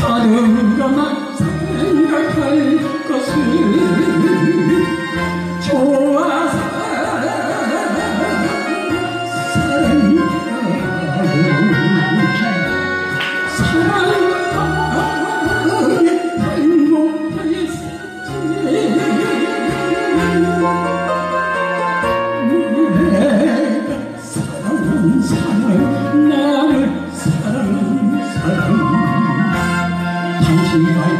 다른가만 생각할 것을 좋아서 사랑하고 사랑 Street Fight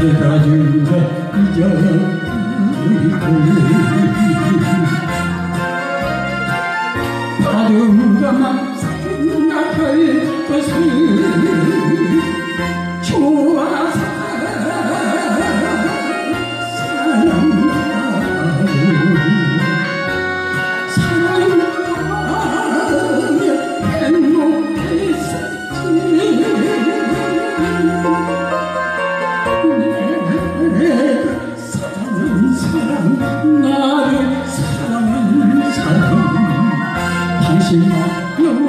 것 잊어버리고 다듬가만 Chỉ.